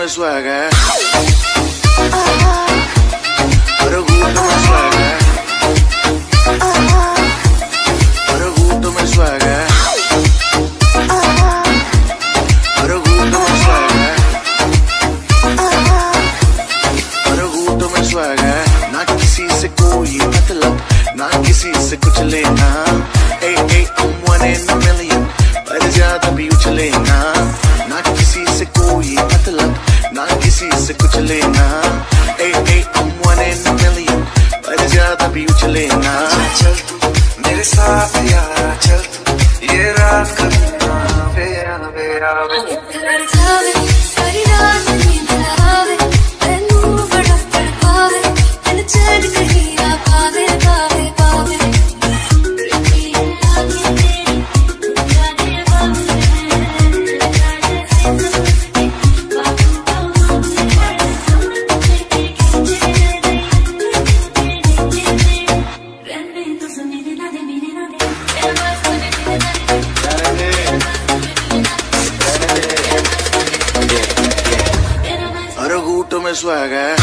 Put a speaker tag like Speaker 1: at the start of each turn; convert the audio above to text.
Speaker 1: में स्वैग है। हर घूट में स्वैग है। हर घूट में स्वैग है। हर घूट में स्वैग है। ना किसी से कोई मतलब ना किसी से कुछ लेना। ए ए I'm one in a million पर ज़्यादा भी उछलेना किसी से कुछ लेना। ए ए I'm one in a million पर ज़्यादा भी उछलेना
Speaker 2: चल तू मेरे साथ यारा चल तू। ये रात कभी ना बेरा बेरा
Speaker 3: जावे सारी रात नींद ना आवे तैनू बड़ा तड़पावे दिल चैन कहीं ना पावे पावे
Speaker 1: começou a agarrar.